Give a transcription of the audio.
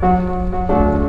Música